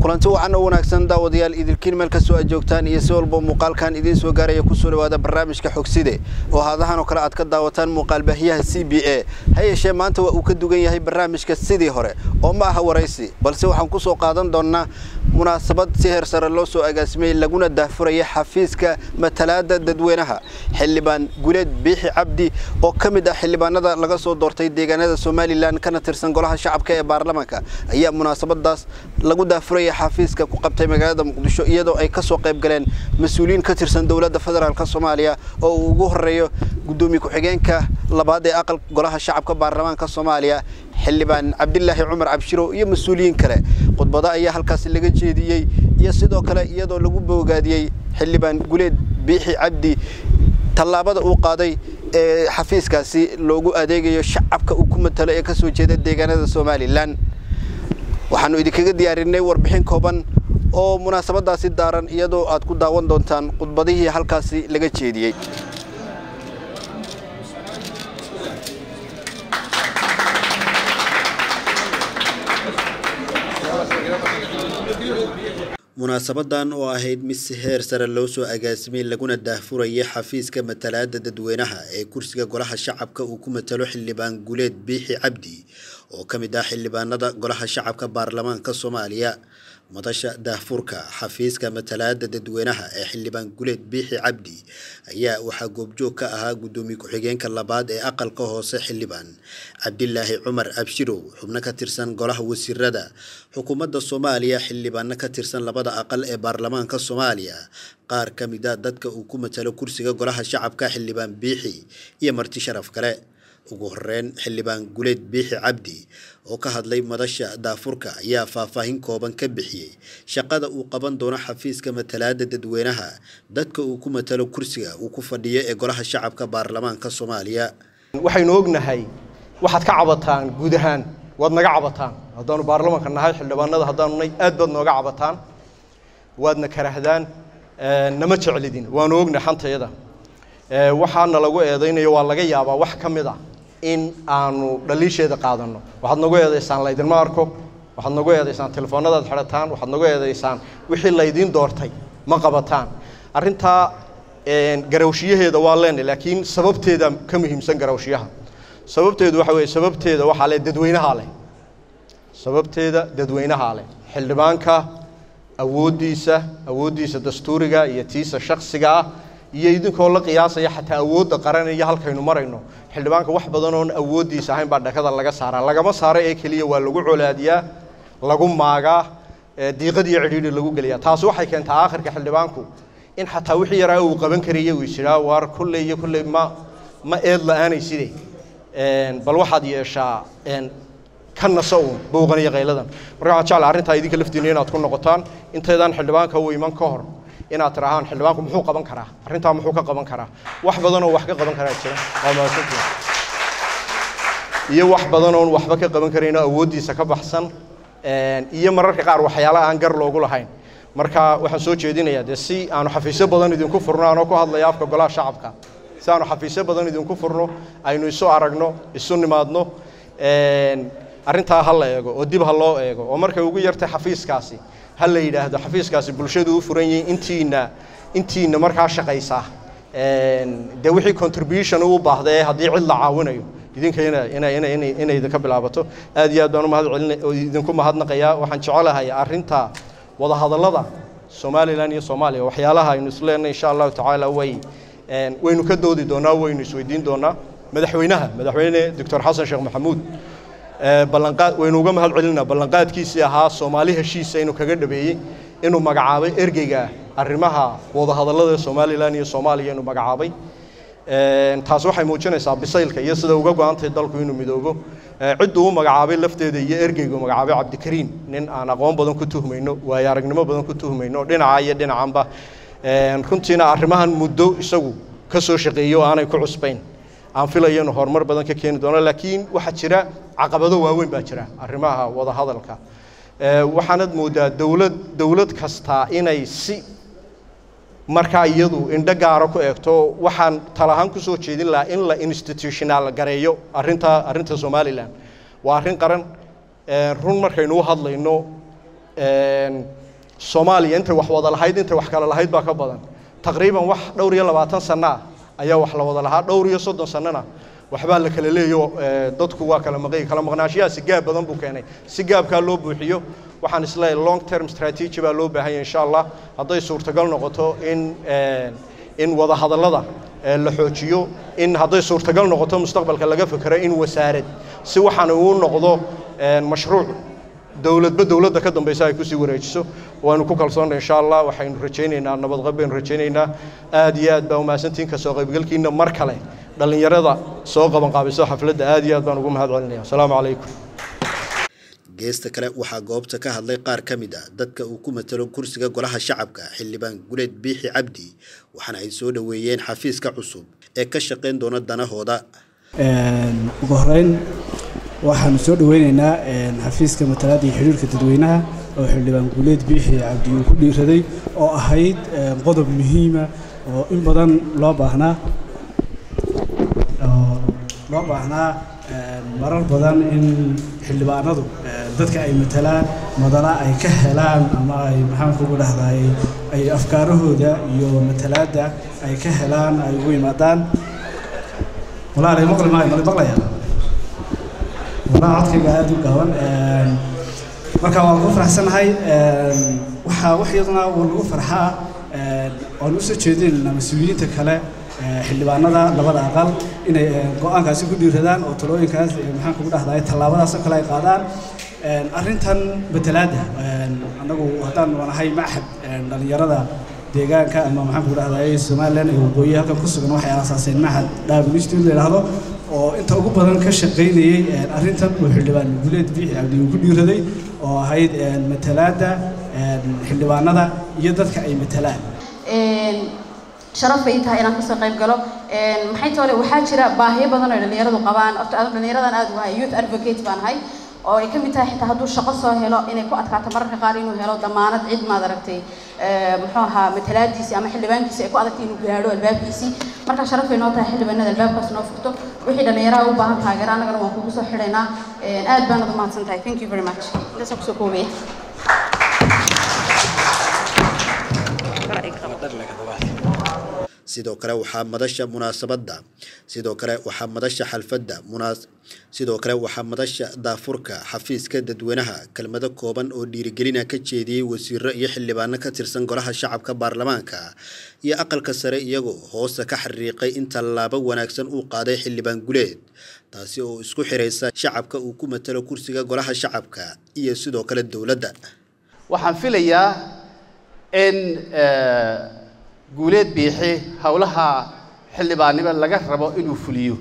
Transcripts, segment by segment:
kulanti wacan oo wanaagsan daawadayaal idilkiin meel kastoo aad joogtaan iyo si walba muuqaalkan idiin soo gaaraya ku soo dhawaada barnaamijka xogside oo haadahan oo kale aad ka daawataan muuqaalbaahiyaha c b a. Ha yeeshee maanta waa uu ka dugan yahay barnaamijka sidii hore oo ma aha waraysi balse waxaan ku soo qaadan doonnaa munaasabad si heer sare loo soo agaasimay laguna daahfuraya xafiiska matalaada dadweynaha. Xildhibaan guleed biixi cabdi oo ka mid ah xildhibaanada laga soo doortay deegaanada somalilan kana tirsan golaha shacabka ee baarlamaanka ayaa munaasabadaas lagu daahfuraya xafiiska ku qabtay magaalada muqdisho iyadoo ay ka soo qayb galeen mas'uuliyiin ka tirsan dowladda federaalk soomaaliya oo uu ugu horeeyo gudoomiye ku-xigeenka labaad ee aqal golaha shacabka baarlamaanka soomaaliya xildhibaan cabdilaahi cumar cabshiro iyo mas'uuliyiin kale. Khudbado ayaa halkaasi laga jeediyey iyo sidoo kale iyadoo lagu boogaadiyey xildhibaan guleed biixi cabdi. Tallaabada uu qaaday ee xafiiskaasi loogu adeegayo shacabka uu ku matalo ee ka soo jeeda deegaanada somalilan waxaanu idinkaga diyaarinay warbixin kooban oo munaasabadaasi daaran iyadoo aad ku daawan doontaan khudbadihii halkaasi laga jeediyey munaasabadan oo ahayd mid heer sare loo soo agaasimay laguna daahfurayay xafiiska matalaada dadweynaha ee kursiga golaha shacabka uu ku matalo xildhibaan guleed biixi cabdi oo ka mid ah xildhibaanada golaha shacabka baarlamaanka soomaaliya madasha daahfurka xafiiska matalaada dadweynaha ee xildhibaan guleed biixi cabdi ayaa waxaa goobjoog ka ahaa gudoomiye ku-xigeenka labaad ee aqalka hoose xildhibaan. Cabdilaahi cumar abshirow xubno ka tirsan golaha wasiirada xukuumadda soomaaliya xildhibaano ka tirsan labada aqal ee baarlamaanka soomaaliya. Qaar ka mid a dadka uu ku matalo kursiga golaha shacabka xildhibaan biixi iyo marti sharaf kale ugu horeyn xildhibaan guleed biixi cabdi oo ka hadlay madasha daafurka ayaa faahfaahin kooban ka bixiyey. Shaqada uu qaban doono xafiiska matalaada dadweynaha dadka uu ku matalo kursiga uu ku fadhiyo ee golaha shacabka baarlamaanka soomaaliya. Waxaynu ognahay waxaad ka cabataan guud ahaan waad naga cabataan. Haddaanu baarlamaanka nahay xildhibaanada haddaanu nay aad baad nooga cabataan. Waadna karahdaan nama jeclidin. Waanu ognahay xantayada waxaana lagu eedaynayo waa laga yaabaa wax ka mid a in aanu dhaliisheeda qaadanno waxaad nagu eedaysaan laydinma arko waxaad nagu eedaysaan telefoonadaad xidhataan waxaad nagu eedaysaan wixii laydiin doortay ma qabataan. Arrintaa garawshiyaheeda waa leenahy laakiin sababteeda ka muhiimsan garawshiyaha sababteedu waxa weeye sababteeda waxaa leh dadweynahaa leh. Sababteeda dadweynahaa leh. Xildhibaanka awooddiisa awooddiisa dastuuriga iyo tiisa shaksiga ah iyo idinkoo la qiyaasaya xataa awoodda qaran iyo halkaynu marayno xildhibaanka wax badan oon awooddiisa ahayn baa dhakada laga saaraa. Lagama saaro ee keliya waa lagu colaadiyaa lagu maagaa diiqad iyo cidhiidhi lagu geliyaa. Taasi waxay keentaa aakhirka xildhibaanku in xataa wixii yaraa uu qaban karaya uu isjiraa waar kolley iyo kolley ma ma eed la'aanay side bal waxaad yeeshaa ka naso uun bowqan iyo qayladan. Marka waxaan jeclaa arrintaa idinka laftiina inaad ku noqotaan. Intaydaan xildhibaanka u iman ka hor inaad tirahaan xildhibaanku muxuu qaban karaa? Arrintaa muxuu ka qaban karaa? Wax badan oo wax ka qaban karaa jira. Iyo wax badan oon waxba ka qaban karayno awooddiisa ka baxsan iyo mararka qaar waxyaala aan gar loogu lahayn. Marka waxaan soo jeedinayaa dee si aanu xafiisyo badan idinku furno ku hadlaya afka golaha shacabka. Si aanu xafiisyo badan idinku furno aynu isu aragno isu nimaadno arrintaa ha la eego oo dib ha loo eego. Oo markay ugu yartay xafiiskaasi ha la yidhaahdo xafiiskaasi bulshadu u furan yihiin intiina intiina markaa shaqaysaa dee wixii contribution u baahda haddii cid la caawinayo idinka ina ina ina ina inay idinka bilaabato. Aad iyo aad baan umahad mahadnaqayaa waxaan jecelahay arrinta wadahadallada somalilan iyo soomaaliya. Waxyaalaha aynu isleenay insha allahu tacaala way waynu ka doodi doonaa waynu isweydiin doonaa. Madaxweynaha madaxweyne doctor xasan sheekh maxamuud waynu uga mahad ahaa soomaali heshiisa inuu kaga dhabeeyey inuu magacaabay ergeyga arrimaha wadahadallada somalilan iyo soomaaliya inuu magacaabay. Taas waxay muujinaysaa bisaylka iyo sida uga go-antahay dalku inuu midoobo. Cidduu u magacaabay lafteeda iyo ergeygu magacaabay cabdikariim nin aan aqoon badan ku tuhmayno waayo aragnimo badan ku tuhmayno dhinaca iyo dhinacanba. Runtiina arrimahan muddo isagu ka soo shaqeeyey oo aanay ku cusbayn aan filayo inuu horumar badan ka keeni doono laakiin waxaa jira caqabado waaweyn baa jira arrimaha wadahadalka waxaanad moodaa dowlad dowlad kastaa inay si markaa iyadu indho gaaro ku eegto waxaan talahaan ku soo jeedin lahaa in la institutional gareeyo arrinta arrinta somalilan waa arrin qaran run markaynu u hadlayno soomaaliya intay wax wada lahayd intay wax kale lahayd baa ka badan. Taqriiban wax dhowr iyo labaatan sano ah ayaa wax la wada lahaa dhowr iyo soddon sanona waxbaa la kala leeyo dadku waa kala maqay kala maqnaashiyaha si gaab badan buu keenay. Si gaabkaa loo buuxiyo waxaan is leeyahay long term strategy baa loo baahan yahay insha allah hadday suurtagal noqoto in in wada hadallada la xoojiyo in hadday suurtagal noqoto mustaqbalka laga fekero in wasaarad si waxaan uu noqdo mashruuc dowladba dowladda ka dambaysa ay ku sii wareejiso? Waanu ku kalsoonnay insha allah waxaynu rajaynaynaa nabadqab baynu rajaynaynaa. Aad iyo aad baa umahadsantihiin ka soo qaybgalkiina mar kale dhallinyarada soo qaban qaabiso xafladda. Aad iyo aad baan ugu mahad celinaya asalaamu calaykum. Geesta kale waxaa goobta ka hadlay qaar ka mid ah dadka uu ku matalo kursiga golaha shacabka xildhibaan guleed biixi cabdi waxaana ay soo dhoweeyeen xafiiska cusub ee ka shaqayn doona danahooda. Ugu horeyn waxaanu soo dhaweyneynaa xafiiska matalaada iyo xidhiirka dadweynaha oo xildhibaan guuleed biixi cabdi uu ku dhiiraday oo ahayd qodob muhiima oo in badan loo baahnaa loo baahnaa marar badan in xildhibaanadu dadka ay matalaan madana ay ka helaan ama ay maxaan kugu dhahday ay afkaarahooda iyo matalaadda ay ka helaan ay ugu yimaadaan. Walaalay maqli maayo mali maqlaya walaa codkayga aada u gaaban marka waan ku faraxsanahay waxaa wax iyaduna uu lagu farxaa waan u soo jeedinaynaa mas'uuliyiinta kale xildhibaanada labada aqal inay go'aankaasi ku dhiiradaan oo talooyinkaas maxaan kugu dhahday tallaabadaasoo kale ay qaadaan. Arrintan matalaadda annagu haddaan wanahay machad dhallinyarada deegaanka ama maxaan kugu dhahday somalilan ee waqooyi halkan ku sugan waxay aasaaseen machad dhaabul institute la yidhaahdo oo inta ugu badan ka shaqaynayey arrintan uu xildhibaan guleed biixi cabdi uu ku dhiiraday oo ahayd matalaadda xildhibaanada iyo dadka ay matalaan. Sharaf bay tahay inaan ka soo qayb galo. Maxay toole waxaa jira baahiyo badan oo dhalinyaradu qabaan. Horta adu dhalinyaradan aad ugahay youth advocate baan ahay oo ay ka mid tahay xitaa hadduu shaqo soo helo inay ku adkaato mararka qaar inuu helo damaanad cid maad aragtay muxuu ahaa matalaadiisii ama xildhibaankiisii ay ku adagtay inuu gaadho albaabkiisii. Marka sharaf bay noo tahay xildhibaanada albaabkaas noo furto wixii dhalinyaraha u baahan taageera annagana waan kugu soo xidhaynaa. Aad baanad umahadsan tahay. Thank you very much. Intaasaan ku soo koobaya sidoo kale waxaa madasha munaasabadda sidoo kale waxaa madasha xalfadda munaas sidoo kale waxaa madasha daafurka xafiiska dadweynaha kelmado kooban oo dhiirigelina ka jeediyey wasiiro iyo xildhibaano ka tirsan golaha shacabka baarlamaanka iyo aqalka sare iyagoo hoosta ka xariiqay in tallaabo wanaagsan uu qaaday xildhibaan guleed taasi oo isku xiraysa shacabka uu ku matalo kursiga golaha shacabka iyo sidoo kale dowladda. Waxaan filayaa in guuleed biixi howlaha xildhibaannimo laga rabo inuu fuliyo.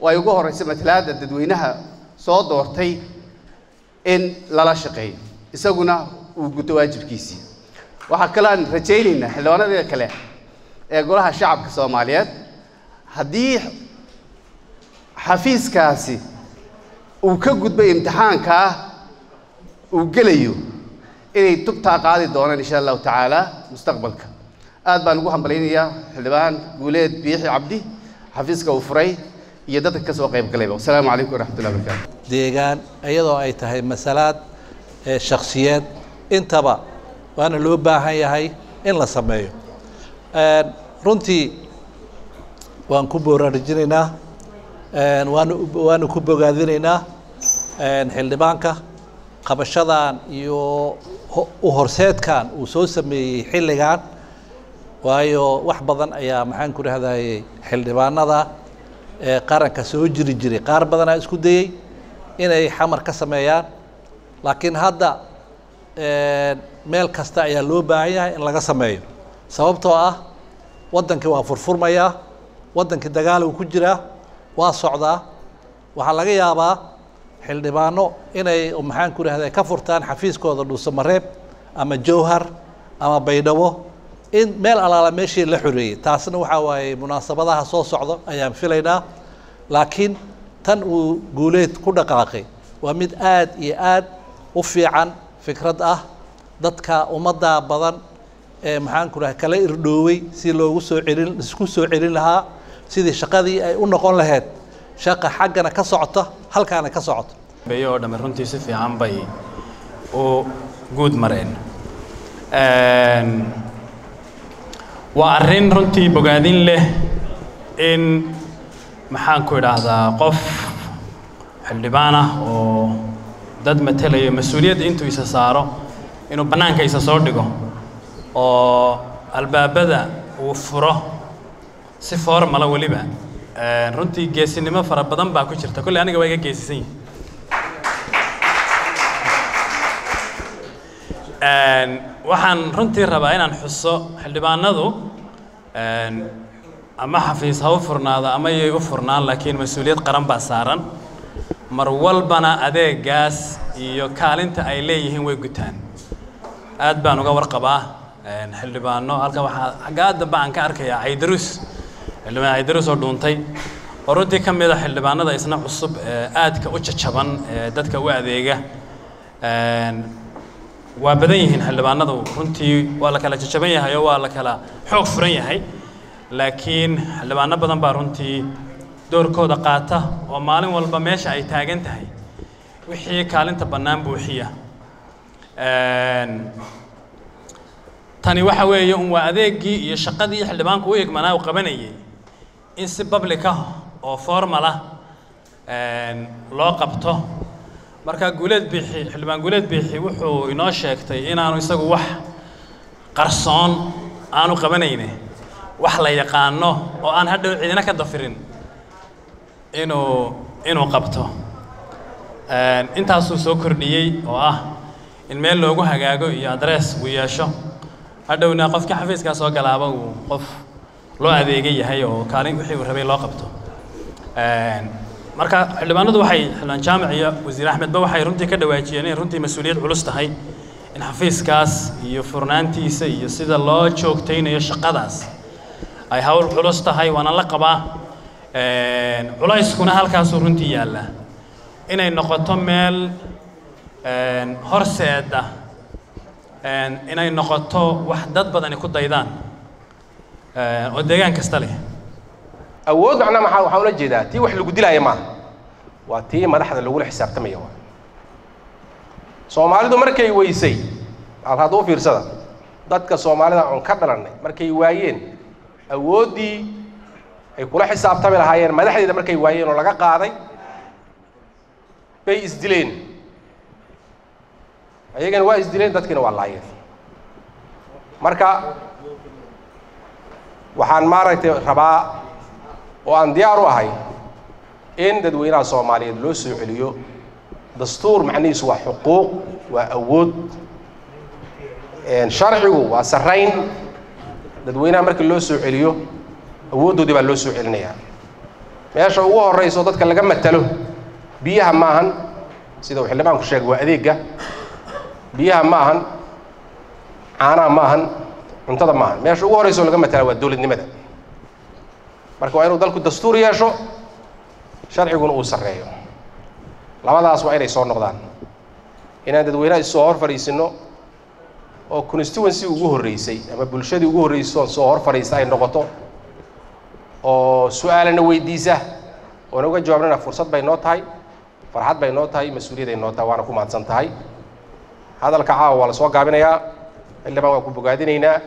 Oo ay ugu horraysa matalaadda dadweynaha soo doortay in lala shaqeeyo isaguna uu guto waajibkiisii. Waxaa kalean rajaynaynaa xildhibaanada kale ee golaha shacabka soomaaliyeed. Haddii xafiiskaasi uu ka gudbay imtixaankaa uu gelayo inay tubtaa qaadi doonaan insha allahu tacaala mustaqbalka aad baan ugu hambalaynayaa xildhibaan guuleed biixi cabdi xafiiska uu furay iyo dadka ka soo qayb galayba wasalaamu calaykum waraxmatullahi wabarakaatu deegaan iyadoo ay tahay masalaad shakhsiyeed intaba waana loo baahan yahay in la sameeyo. Runtii waan ku booraarujinaynaa waanu waanu ku bogaadinaynaa xildhibaanka qabashadan iyo u horseedkan uu soo sameeyey xilligan waayo wax badan ayaa maxaan ku rahdaayey xildhibaanada ee qaranka soo jiri jiray. Qaar badanaa isku dayey inay xamar ka sameeyaan laakiin hadda meel kasta ayaa loo baahan yahay in laga sameeyo. Sababtoo ah waddankii waa furfurmayaa waddankii dagaal uu ku jiraa waa socdaa waxaa laga yaabaa xildhibaano inay maxaan ku rahday ka furtaan xafiiskooda dhuusamareeb ama jowhar ama baydhabo in meel alaala meeshii la xoreeyey taasna waxaa waaye munaasabadaha soo socdo ayaan filaynaa. Laakiin tan uu guuleed ku dhaqaaqay waa mid aad iyo aad u fiican fikrad ah. Dadka ummadda badan ee maxaan ku kala irdhoowey si loogu soo celin isku soo celin lahaa sidii shaqadii ay u noqon lahayd shaqa xaggana ka socota halkaana ka socota. Beyo oo dhamme runtii si fiican bay u guud mareen waa arrin runtii bogaadin leh in maxaan ku idhaahdaa qof xildhibaan ah oo dad matelayo mas'uuliyadda intuu isa saaro inuu bannaanka isa soo dhigo oo albaabada uu furo si formala weliba. Runtii geesinimo fara badan baa ku jirta. Kolley aniga waa iga geesisan yihiin waxaan runtii rabaa inaan xuso xildhibaanadu ama xafiis ha u furnaado ama yay u furnaan laakiin mas'uuliyad qaran baa saaran. Mar walbana adeegaas iyo kaalinta ay leeyihiin way gutaan. Aad baan uga warqabaa xildhibaano halkan waxaa xaggaa dambe aan ka arkayaa caydaruus xildhibaan caydaruus oo dhuuntay. Oo runtii ka mid a xildhibaanada isna cusub aadka u jajaban ee dadka u adeega waa badan yihiin xildhibaanadu. Runtii waa la kala jajaban yahay oo waa la kala xoog furan yahay. Laakiin xildhibaano badan baa runtii doorkooda qaata oo maalin walba meesha ay taagan tahay. Wixii kaalinta bannaan buuxiya tani waxa weeye un waa adeeggii iyo shaqadii xildhibaanku u egmanaa uu qabanayay in si public ah oo formal ah loo qabto marka guuleed biixi xildhibaan guuleed biixi wuxuu inoo sheegtay inaanu isagu wax qarsoon aanu qabanayne wax la yaqaano oo aan hadhow cidina ka dafirin inuu inuu qabto. Intaasuu soo kordhiyey oo ah in meel loogu hagaago iyo adress uu yeesho. Hadhowna qofkii xafiiskaa soo galaaba uu qof loo adeegay yahay oo kaalin wixii uu rabay loo qabto marka xildhibaanadu waxay xildhibaan jaamac iyo wasiir axmedba waxay runtii ka dhawaajiyeen inay runtii mas'uuliyad culus tahay in xafiiskaas iyo furnaantiisa iyo sida loo joogtaynayo shaqadaas ay hawl culus tahay waana la qabaa culayskuna halkaasuu runtii yaallaa inay noqoto meel horseeda inay noqoto wax dad badani ku daydaan oo deegaan kasta leh awood macnaa maxaa waxaan ula jeedaa? Tii wax lagu dilaaya maaha waa tii madaxda lagula xisaabtamaya waa soomaalidu markay weysay al hadda u fiirsada dadka soomaalida oon ka dhalannay markay waayeen awooddii ay kula xisaabtami lahaayeen madaxdeeda markay waayeen oo laga qaaday bay isdileen ayagana waa isdileen dadkiina waa laayeen. Marka waxaan maaragtay rabaa oo aan diyaar u ahay in dadweynaha soomaaliyeed loo soo celiyo. Dastuur macnihiisu waa xuquuq waa awood sharcigu waa sarrayn. Dadweynaha markii loo soo celiyo awooddoodii baa loo soo celinayaa. Meesha ugu horrayso dadka laga matalo biyaha ma ahan. Sida uu xildhibaanku sheegay waa adeegga. Biyaha ma ahan caanaha ma ahan cuntada ma ahan. Meesha ugu horrayso laga matala waa dowladnimada marka waa inuu dalku dastuur yeesho sharciguna uu sarreeyo. Labadaas waa inay soo noqdaan. Inaan dadweynaha issoo hor fadhiisino oo constituency ugu horreysay ama bulshadii ugu horreysay soo hor fadhiista ay noqoto oo su'aalana weydiisa oona uga jawaabnana fursad bay noo tahay farxad bay noo tahay mas'uuliyad ay noo tahay waana ku mahadsan tahay. Hadalka caawa waa la soo gaabinayaa xildhibaan waan ku bogaadinaynaa.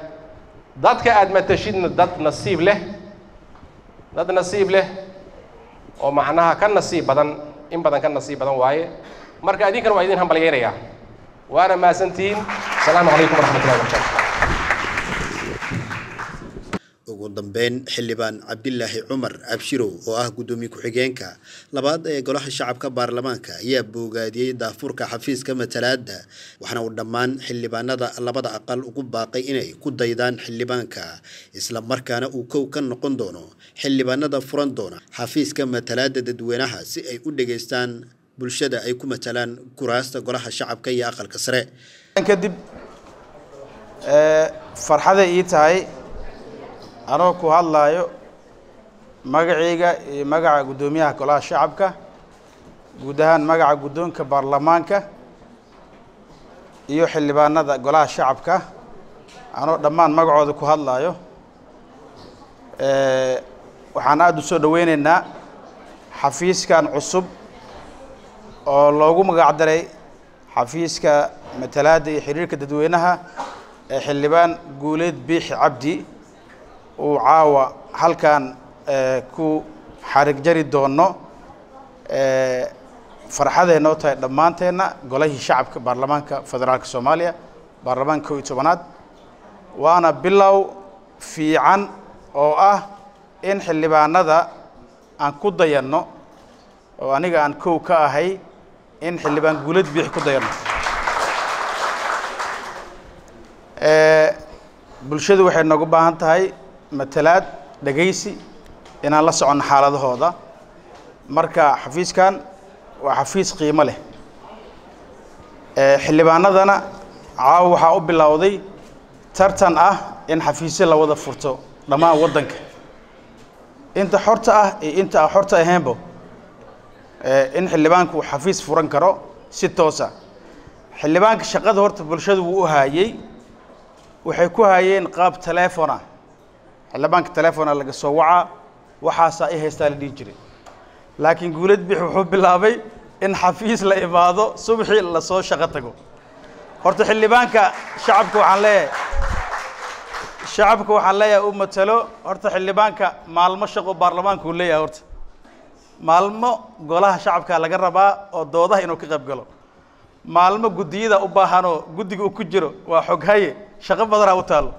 Dadka aada matashidna dad nasiib leh dad nasiib leh oo macnaha ka nasiib badan in badan ka nasiib badan waaye. Marka idinkana waa idin hambalyaynayaa waana mahadsantihiin asalaamu calaykum waraxmatullahi wabarakatu dambeyn xildhibaan cabdilaahi cumar cabshirow oo ah guddoomiye ku-xigeenka labaad ee golaha shacabka baarlamaanka ayaa boogaadiyey daafurka xafiiska matalaadda waxaana uu dhammaan xildhibaanada labada aqal ugu baaqay inay ku daydaan xildhibaanka isla markaana uu kow ka noqon doono xildhibaanada furan doona xafiiska matalaadda dadweynaha si ay u dhegaystaan bulshada ay ku matalaan kuraasta golaha shacabka iyo aqalka sare. Kadib farxaday ii tahay anoo ku hadlaayo magacayga iyo magaca guddoomiyaha golaha shacabka guud ahaan magaca guddoonka baarlamaanka iyo xildhibaanada golaha shacabka. Anoo dhammaan magacooda ku hadlaayo. Waxaan aada u soo dhoweyneynaa xafiiskan cusub oo loogu magac daray xafiiska matalaadda iyo xiriirka dadweynaha ee xildhibaan guuleed biixi cabdi uu caawa halkan ku xarig jari doono farxaday noo tahay dhammaanteenna golahii shacabka baarlamaanka federaalka soomaaliya baarlamaanka kow iyo tobanaad waana bilow fiican oo ah in xildhibaanada aan ku dayanno oo aniga aan kow ka ahay in xildhibaan guulad biix ku dayanno. Bulshadu waxay noogu baahan tahay matalaad dhegaysi inaan la soconno xaaladahooda. Marka xafiiskan waa xafiis qiimo leh. Xildhibaanadana caawa waxaa u bilowday tartan ah in xafiisyo la wada furto dhammaan waddanka. Inta xorta ah iyo inta aan xorta ahaynbo in xildhibaanku uu xafiis furan karo si toosa xildhibaanka shaqada horta bulshadu wuu u haayey. Waxay ku haayeen qaab teleefona xildhibaanka teleefona laga soo wacaa waxaasaa i haystaa la dhihi jiray. Laakiin guulad bix wuxuu bilaabay in xafiis la imaado subaxii la soo shaqo tago. Horta xildhibaanka shacabka waxaan leeyahay shacabka waxaan leeyahay u matalo. Horta xildhibaanka maalmo shaqo baarlamaanka uu leeyahay horta. Maalmo golaha shacabka laga rabaa oo doodaha inuu ka qayb galo. Maalmo guddiyada u baahanoo guddiga uu ku jiro waa xoghaye shaqo badanaa u taalo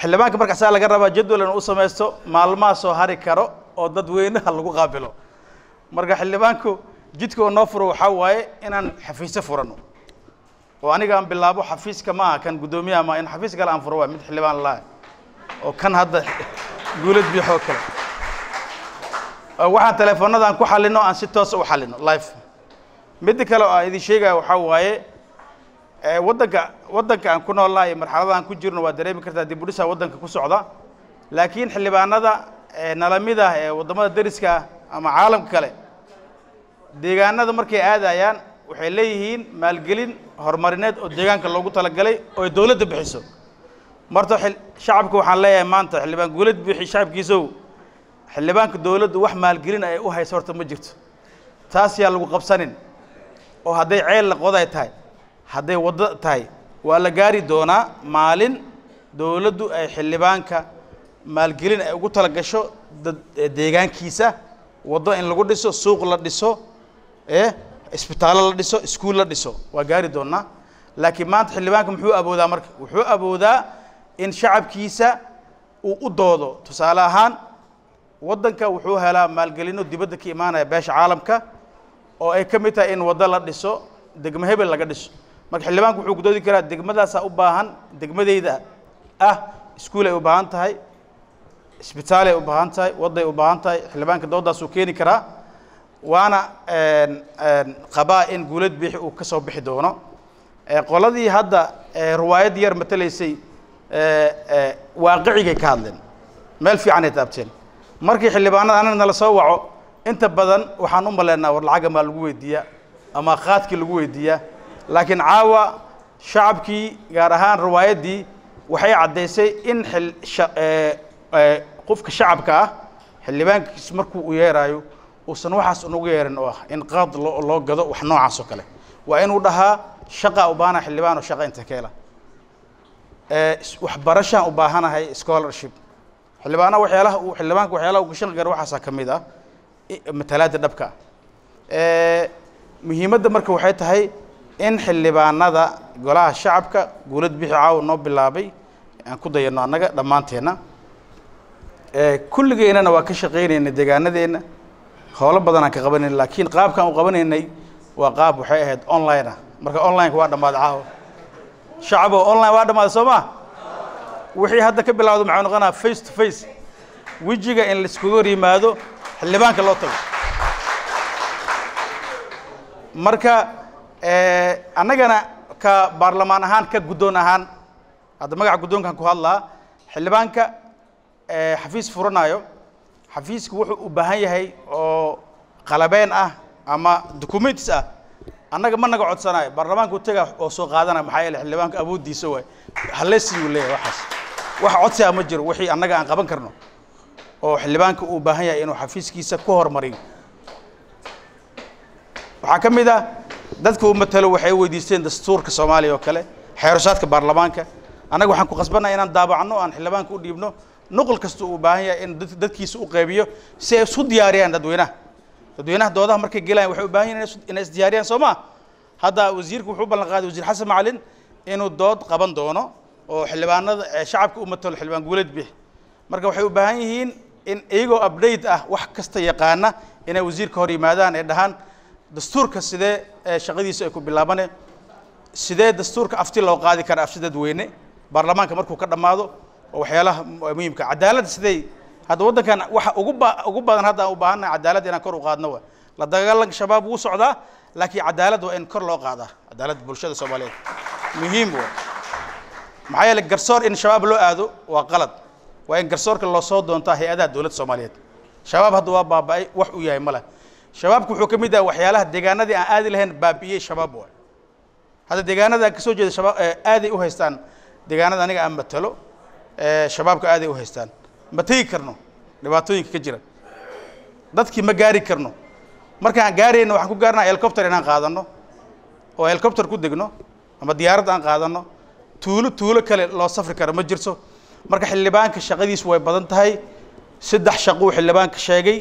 xildhibaanka markaasaa laga rabaa jadwal inuu u samaysto maalmaha soo hari karo oo dadweynaha lagu qaabilo. Marka xildhibaanku jidka oo noo furo waxaa waaye inaan xafiisyo furano. Oo aniga aan bilaabo xafiiska ma aha kan guddoomiyaha ma in xafiis kale aan furo waa mid xildhibaan laha oo kan hadda guulad biixoo kale. Waxaan teleefoonadaan ku xalino aan si toosa u xalino life midda kale oo aan idin sheegaya waxaa waaye waddanka waddanka aan ku noolnahay marxalada aan ku jirno waa dareemi kartaa dib u dhisa waddanka ku socda. Laakiin xildhibaanada nala mid ah ee waddamada deriska ah ama caalamka kale deegaanada markay aadayaan waxay leeyihiin maalgelin horumarineed oo deegaanka loogu talagalay oo dowladda bixiso. Marta shacabka waxaan leeyahay maanta xildhibaan guulad bixi shacabkiisow xildhibaanka dowladdu wax maalgelin ay u hayso horta ma jirto. Taas yaa lagu qabsanin oo hadday ceel qoday tahay hadday waddo tahay waa la gaari doonaa maalin dowladdu ay xildhibaanka maalgelin ay ugu tala gasho dad deegaankiisa waddo in lagu dhiso suuq la dhiso ee isbitaallo la dhiso iskuul la dhiso waa gaari doonaa. Laakiin maanta xildhibaanka muxuu awoodaa marka? Wuxuu awoodaa in shacabkiisa uu u doodo. Tusaale ahaan waddanka wuxuu helaa maalgelino dibadda ka imaanaya beesha caalamka oo ay ka mid tahay in waddo la dhiso degmo hebel laga dhiso marka xildhibaanku wuxuu gudoodi karaa degmadaasaa u baahan degmadeyda ah iskuul ay u baahan tahay isbitaal ay u baahan tahay wadday u baahan tahay xildhibaanka doodaasuu keeni karaa waana qabaa in guulad bixi uu ka soo bixi doono. Qoladii hadda riwaayad yar matalaysay waaqicigay ka hadleen meel fiicanay taabteen. Markii xildhibaanada anana nala soo waco inta badan waxaan u maleynaa war lacaga maa lagu weydiiyaa ama qaadkii lagu weydiiyaa laakiin caawa shacabkii gaar ahaan riwaayaddii waxay caddaysay in qofka shacabka ah xildhibaankiis markuu u yeeraayo uusan waxaas unagu yeerin oo ah in qaad loo gado wax noocaas oo kale. Waa inuu dhahaa shaqa u baahana xildhibaan oo shaqa inta ka hela waxbarashaan u baahanahay scholarship. Xildhibaana waxyaalaha uu xildhibaanka waxyaalaha uu gashan karo waxaasaa ka mid ah matalaada dhabka. Muhiimadda marka waxay tahay in xildhibaanada golaha shacabka guulad bixi caawa noo bilaabay aan ku dayano annaga dhammaanteenna kulligeennana waa ka shaqaynayna deegaanadeenna howlo badan aan ka qabanayna laakiin qaabkaan u qabanaynay waa qaab waxay ahayd online ah. Marka onlineka waa dhammaaday caawa. Shacabo online waa dhammaaday soo ma wixii hadda ka bilawda maxaa noqonaa face to face wejiga in laiskuga hor yimaado xildhibaanka loo tago. Marka annagana ka baarlamaan ahaan ka guddoon ahaan hadda magaca guddoonkan ku hadlaa xildhibaanka xafiis furanayo xafiiska wuxuu u baahan yahay oo qalabeen ah ama documents ah. Annaga ma naga codsanayo baarlamaanka u taga oo soo qaadanaya maxaa yeele xildhibaanka awooddiisa waay. Halesiiyuu leeyahay waxaas. Wax codsi ah ma jiro wixii annaga aan qaban karno. Oo xildhibaanka uu baahan yahay inuu xafiiskiisa ku hormariyo waxaa ka mid ah dadka uu matalo waxay weydiisteen dastuurka soomaaliya oo kale xeerashaadka baarlamaanka. Annaga waxaan ku qasbannahay inaan daabacno aan xildhibaanka u dhiibno. Nuqul kasta uu baahan yahay in dad- dadkiisa u qaybiyo si ay isu diyaariyaan dadweynaha dadweynaha doodaha markay gelayaan waxay u baahan yihiin inay isdiyaariyaan soo maa hadda wasiirku wuxuu u wasiir xasan macalin inuu dood qaban doono oo xildhibaanada shacabka u matalo xildhibaan guuleed bix marka waxay u baahan yihiin in iyagoo update ah wax kasta yaqaana inay wasiirka hor yimaadaan ee dhahaan dastuurka sidee ee shaqadiisa ay ku bilaabane sidee dastuurka afti loo qaadi kara afti dadweyne baarlamaanka markuu ka dhammaado oo waxyaalaha mu- muhiimka cadaaladda sidee hadda waddankan waxa ugu ba ugu badan hadda aan u baahannahay cadaaladda inaan kor u qaadno wa la dagaalanka shabaab wuu socdaa laakiin cadaaladda waa in kor loo qaadaa cadaaladda bulshada soomaaliyeed. Muhiim wa maxaa yeelay garsoor in shabaab loo aado waa qalad. Waa in garsoorka loo soo doontaa hay'adaha dowladda soomaaliyeed. Shabaab hadda waa baaba'ay wax uu yahay ma leh shabaabku wuxuu ka mid yahay waxyaalaha deegaanadii aan aadi lahayn baabi'iyey shabaab waa hadda deegaanada aan ka soo jeeda shabaab ee aaday u haystaan deegaanada aniga aan matalo ee shabaabka aaday u haystaan ma tegi karno dhibaatooyinka ka jira. Dadkii ma gaari karno. Markaan gaarayna waxaan ku gaarnaa helicopter inaan qaadano oo helicopter ku degno ama diyaarad aan qaadano. Tuulo tuulo kale loo safri karo ma jirto. Marka xildhibaanka shaqadiisu way badan tahay. Saddex shaquu xildhibaanka sheegay.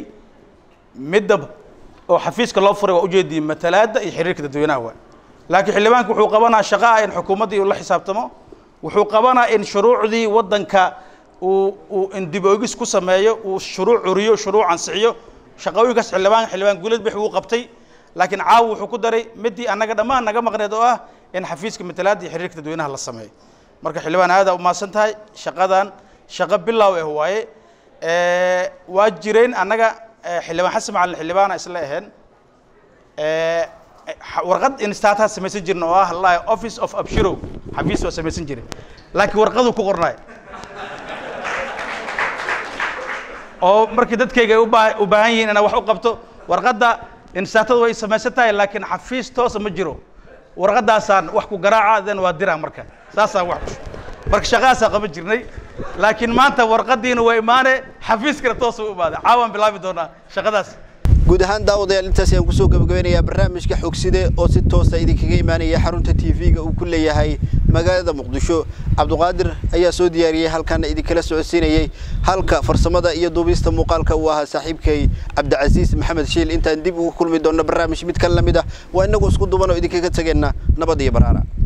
Midda oo xafiiska loo furay waa ujeediyey matalaadda iyo xiriirka dadweynaha waa laakiin xildhibaanku wuxuu qabanaa shaqa ah in xukuumaddii uu la xisaabtamo wuxuu qabanaa in shuruucdii waddanka uu uu in dib oogis ku sameeyo uu shuruuc curiyo shuruuc ansixiyo shaqooyinkaas xildhibaan xildhibaan guuleed bix wuu qabtay. Laakiin caawa wuxuu ku daray midii annaga dhammaan naga maqneed oo ah in xafiiska matalaadda iyo xiriirka dadweynaha la sameeyo marka xildhibaan aadaa umahadsan tahay shaqadan shaqo bilow ah waaye waa jireen annaga xildhibaan xasan macalin xildhibaana isla aheen Eh, warqad instaataa samaysan jirna oo ah la office of abshirow xafiis waa samaysan jiray. Laakiin warqaduu ku qornaay oo markii dadkayga ay u baa- u baahan yihiin inaan wax u qabto warqadda instaatada way samaysan tahay laakiin xafiis toosa ma jiro. Warqadaasaan wax ku garaaca den waa diraa marka. Saasaan wax marka shaqadaasaa qaban jirnay laakiin maanta warqadiina waa imaane xafiiskana toosa u imaade. Caawaan bilaabi doonaa shaqadaas. Guud ahaan daawadayaal intaas ayaan ku soo gabagabeynayaa barnaamijka xogside oo si toosa idinkaga imaanaya xarunta tv-ga uu ku leeyahay magaalada muqdisho. Cabduqaadir ayaa soo diyaariyey halkaana idinkala socodsiinayey halka farsamada iyo duubista muuqaalka uu ahaa saaxiibkay cabdicasiis maxamed shiil. Intaan dib ugu kulmi doonno barnaamij mid kan la mid ah waa inagoo isku duban oo idinkaga tegeenna nabad iyo baraara